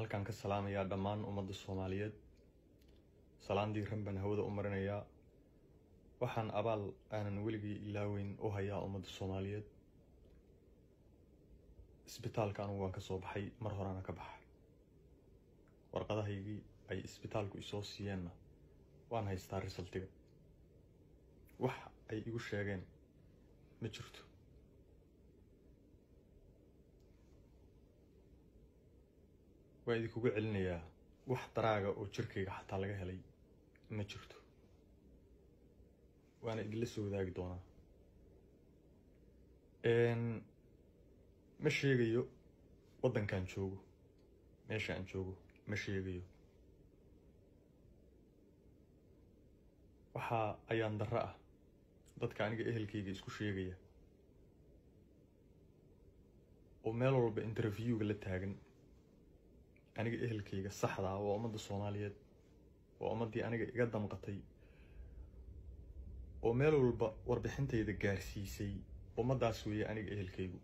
halkaan ka salaamayaa dhammaan ummadda soomaaliyeed salaan diiran hawada u marinayaa waxaan abaal aanan weligii ilaaweyn u hayaa ummadda soomaaliyeed isbitaalka anugu waan ka soo baxay mar horeana ka baxa warqadahaygii ay isbitaalku isoo siiyeenna waan haystaa risaltiga wax ay igu sheegeen. Ma jirto waa idinkugu celinayaa wax daraaga oo jirkayga xataa laga helay. Ma jirto. Waana idinla soo wadaagi doonaa. Ma sheegayo waddankaan joogo. Meesha aan joogo ma sheegayo. Waxaa ayaan darro ah. Dadka aniga ehelkayga isku sheegaya. Oo meel walba interviewga la taagan aniga ehelkayga saxdaa waa ummadda soomaaliyeed. Waa ummaddii aniga iga damqatay. Oo meel walba warbixintayda gaarsiisay ummaddaas weeye aniga ehelkaygu.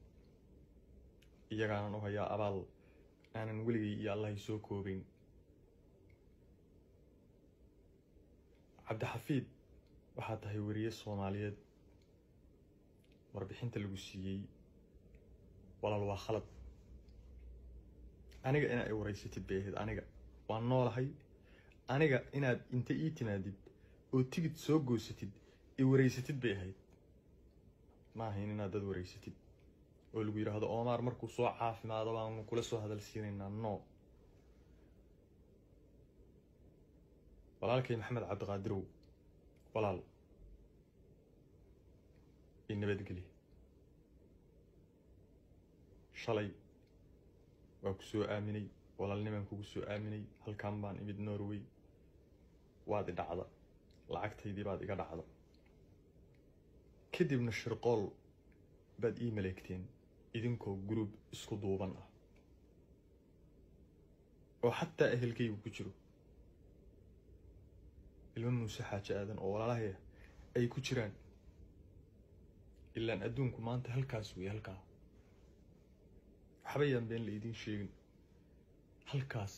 Iyagaanan u hayaa abaal aanan weligay iyo allahay soo koobayn cabdixafiid waxaa tahay weriye soomaaliyeed. Warbixinta lagu siiyey. Walaal waa khalad aniga inaa i waraysatid bay ahayd aniga waan noolahay. Aniga inaad inta ii timaadid oo tigid soo goosatid i waraysatid bay ahayd ma ahayn inaad dad waraysatid oo lagu yidhaahdo oomaar markuu soo caafimaado baanu kula soo hadal siinaynaa. No. Walaalkay maxamed cabdiqaadirow walaal. I nabadgeli shalay waa ku soo aaminay? Walaalnimaan kugu soo aaminay? Halkaan baan imid norway waad i dhacda. Lacagtaydii baad iga dhacda. Kadibna shirqool baad ii maleegteen idinkoo guruub isku duuban ah. Oo xataa ehelkaygu ku jiro. Ilmo muuse xaaji aadan oo walaalahaya ay ku jiraan. Ilaan adduunku maanta halkaas wey halkaa waxba yaan been la idiin sheegin. Halkaas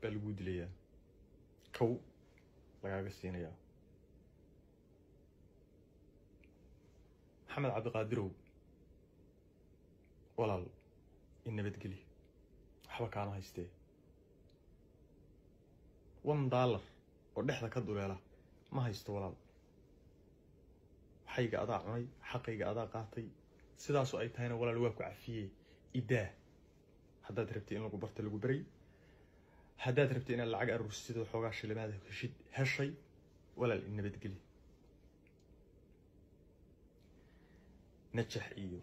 baa laguu dilayaa. Kow lagaaga siinayaa. Maxamed cabdiqaadirow walaal i nabadgeli waxba kaama haystee. One dollar oo dhexda ka duleela ma haysto walaal. Waxayga adaa cunay xaqayga adaa qaatay sidaasoo ay tahayna walaal waa ku cafiyey idaa haddaad rabtay in lagu barta lagu beray haddaad rabtay inaad lacag aruursid oo xoogaa shilimaada heshid heshay walaal nabadgeli najax iyo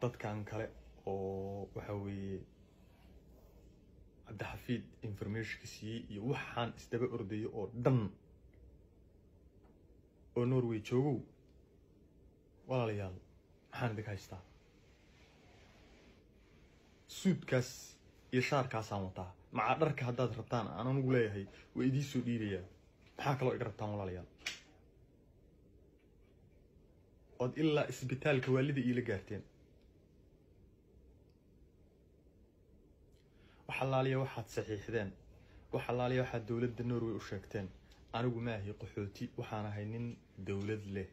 dadkan kale oo waxa weeye cabdixafiid informationka siiyey iyo waxaan isdaba ordayo oo dhan oo norway joogow walaalayaal maxaan idinka haystaa suudkaas iyo shaarkaasaan wataa macaa dharka haddaad rabtaan aan anugu leeyahay waa idiin soo dhiibayaa maxaa kaloo iga rabtaan walaalayaal ood ilaa isbitaalka waalida iila gaarteen wax waxaad saxiixdeen wax allaaliya waxaad dowladda norway u sheegteen anigu ma ahay qaxooti waxaan ahay nin dowlad leh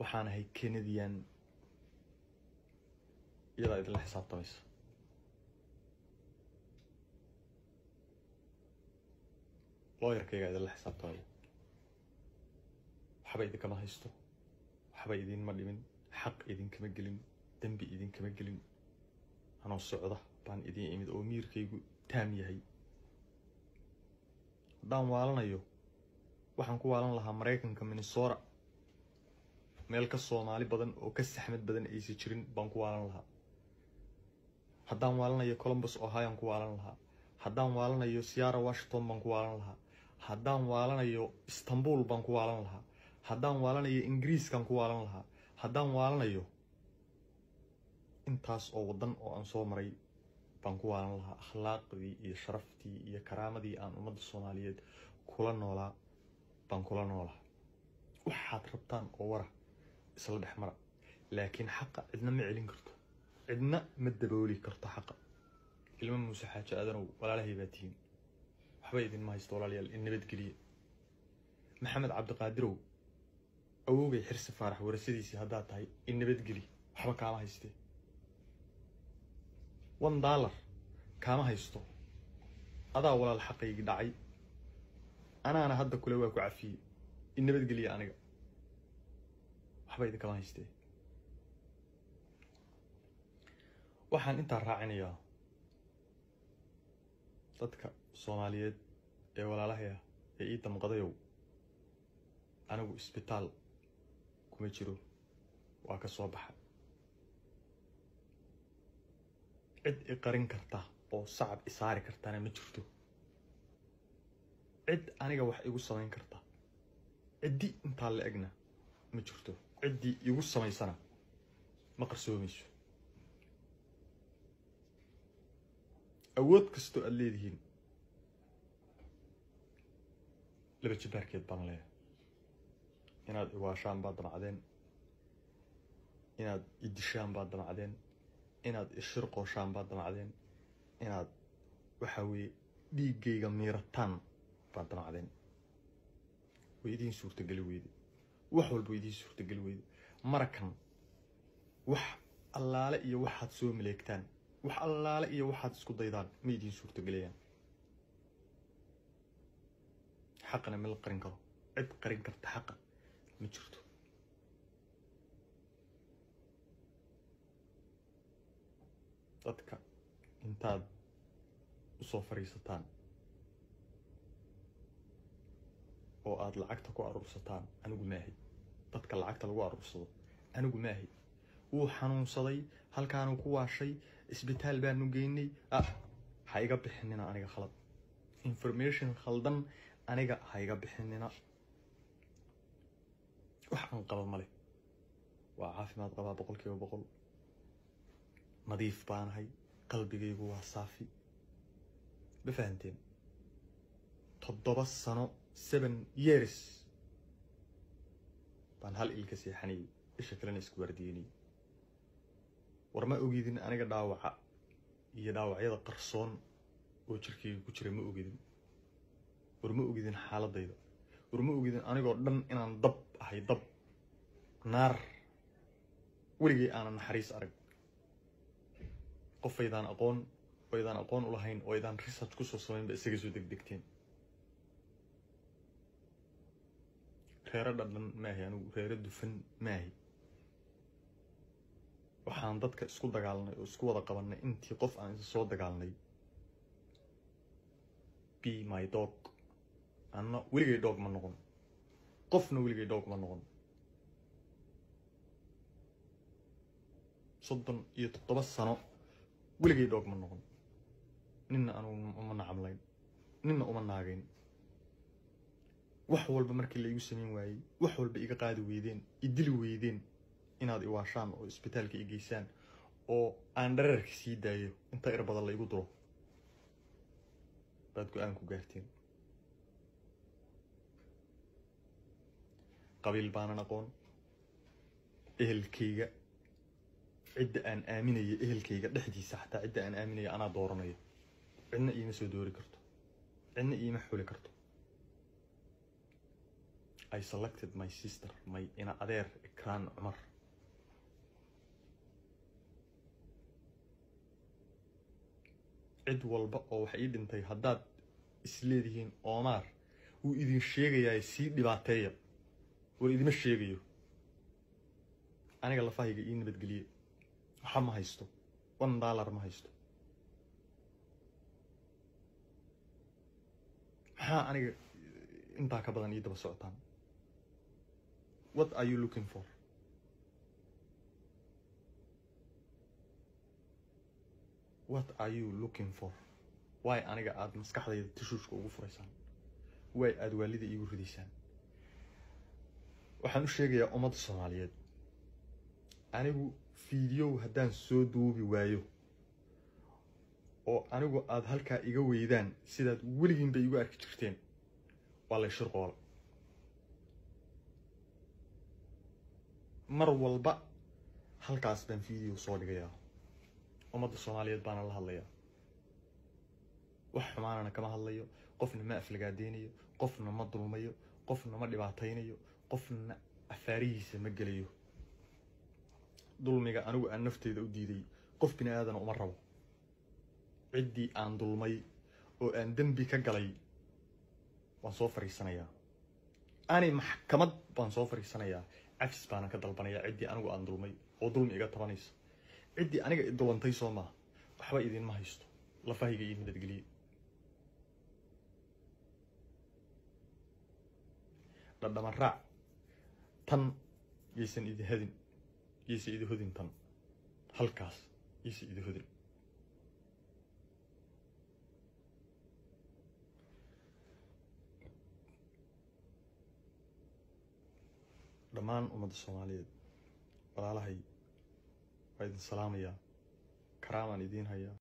waxaan ahay canadian iyadaa idinla xisaabtamaysa looyarkaygaa idinla xisaabtamaya waxba idinkama haysto waxba idinma dhimin xaq idinkama gelin dembi idinkama gelin anoo socda baan idiin imid oo miirkaygu taam yahay haddaan waalanayo waxaan ku waalan lahaa maraykanka minnesota meel ka soomaali badan oo ka saxmad badan aysa jirin baan ku waalan lahaa haddaan waalanayo columbus ohioan ku waalan lahaa. Haddaan waalanayo siara washington baan ku waalan lahaa. Haddaan waalanayo istanbul baan ku waalan lahaa. Haddaan waalanayo ingiriiskaan ku waalan lahaa. Haddaan waalanayo intaas oo waddan oo aan soo maray baan ku waalan lahaa. Akhlaaqdii iyo sharaftii iyo karaamadii aan ummadda soomaaliyeed kula noolaa baan kula noolaa waxaad rabtaan oo wara isla dhex mara laakiin xaqa cidna ma celin karto cidna ma dabooli karto xaqa ilmo muuse xaajo aadanow walaalahay baa tihiin waxba idinma haysto walaalayaal in nabadgeliya maxamed cabdiqaadirow awowgay xirsi faarax warasadiisii haddaad tahay in nabadgeli waxba kaama haystee one dollar kaama haysto adaa walaal xaqaygii dhacay anaana hadda kule waa ku cafiyey in nabadgeliya aniga waxba idinkama haystee waxaan intaa raacinayaa dadka soomaaliyeed ee walaalahaya ee ii damqadayow anigu isbitaal kuma jiro waa ka soo baxa cid i qarin karta oo sacab i saari kartana ma jirto. Cid aniga wax igu samayn karta. Ciddi intaa la egna ma jirto. Ciddii igu samaysana ma qarsoomayso awood kastoo aada leedihiin laba jibaarkeed baan leeyahay. Inaad iwaashaan baad damacdeen. Inaad idishaan baad damacdeen. Inaad ishirqooshaan baad damacdeen. Inaad waxa weeye dhiiggayga miirataan baad damacdeen. Way idiin suurtageli weyde. Wax walba way idiin suurtageli weyde. Marakan wax allaale iyo waxaad soo maleegtaan wax allaale iyo waxaad isku daydaan ma idiin suurtagelayaan. Xaqana ma la qarin karo. Cid qarin karta xaqa ma jirto. Dadka intaad u soo fadhiisataan oo aada lacagta ku aruursataan anigu maahay dadka lacagta lagu aruursado anigu maahay wuu xanuunsaday halkaanuu ku waashay isbitaal baanu geynay. Ah ha iga bixinina aniga khalad. Information khaldan aniga ha iga bixinina. Wax aan qaba male waa caafimaad qabaa boqol kiiba boqol. Nadiif baanahay qalbigaygu waa saafi. Ma fahanteen? Toddoba sano seven years. Baan hal ilka seexanayay isha kalena isku waardiyenayay war ma ogidin aniga dhaawaca iyo dhaawacyada qarsoon oo jirkayga ku jira ma ogidin war ma ogidin xaaladayda. War ma ogidin anigoo dhan inaan dab ahay dab naar weligay aanan naxariis arag. Qofaydaan aqoon oo aydaan aqoon u lahayn oo aydaan research ku soo samaynba isaga soo degdegteen. Reero dhadhan maahi anigu reero dufan maahi waxaan dadka isku dagaalnay oo isku wada qabanay intii qof aan isa soo dagaalnay. B my dog. Anna weligay dhoog ma noqon. Qofna weligay dhoog ma noqon. Soddon iyo toddoba sano weligay dhoog ma noqon. Ninna anugu uma nacamlayn ninna uma naagayn. Wax walba markii la igu samayn waayey wax walba iga qaadi weydeen idili weydeen inaad iwaashaan oo isbitaalka i geysaan oo aan dhararka sii daayo inta irbada la igu duro. Baad go'aan ku gaarteen qabiil baanan aqoon ehelkayga cidda aan aaminayo ehelkayga dhexdiisa xataa cidda aan aaminayo anaa dooranayo. Cidna iima soo doori karto. Cidna iima xuli karto. I selected my sister my ina adeer ikraan cumar cid walba oo wax ii dhintay haddaad isleedihiin oomaar wuu idin sheegayaa sii dhibaateeya. War idima sheegayo. Aniga lafahayga ii nabadgeliye. Waxa ma haysto. One dollar ma haysto. Maxaa aniga intaa ka badan ii daba socotaan. What are you looking for what are you looking for? Way aniga aada maskaxdayda tishuushka ugu furaysaan way aada waalida iigu ridaysaan. Waxaan u sheegayaa ummadda soomaaliyeed. Anigu fiidiyow haddaan soo duubi waayo oo anigu aada halkaa iga weydaan sidaad weligiinba igu arki jirteen. Waa lay shirqoola mar walba halkaas baan fiideo soo dhigayaa ummadda soomaaliyeed baana la hadlayaa. Wax xumaanana kama hadlayo. Qofna ma aflagaadeynayo. Qofna ma dulmayo qofna ma dhibaataynayo. Qofna afaarihiisa ma gelayo. Dulmiga anigu aan nafteyda u diiday qof bini aadana uma rabo. Ciddii aan dulmay oo aan dembi ka galay waan soo fariisanayaa. Ani maxkamad baan soo fariisanayaa. Cafis baana ka dalbanayaa ciddii anigu aan dulmay oo dulmi iga tabanaysa ciddii aniga i dulantay soo maaha waxba idinma haysto. Lafahayga iyo nabadgeliye dhadhama raac. Tan yaysan idi hadin. Yaysan idi hodin tan. Halkaas yaysan idi hodin dhammaan ummadda soomaaliyeed walaalahay waa idin salaamayaa karaamaan idiin hayaa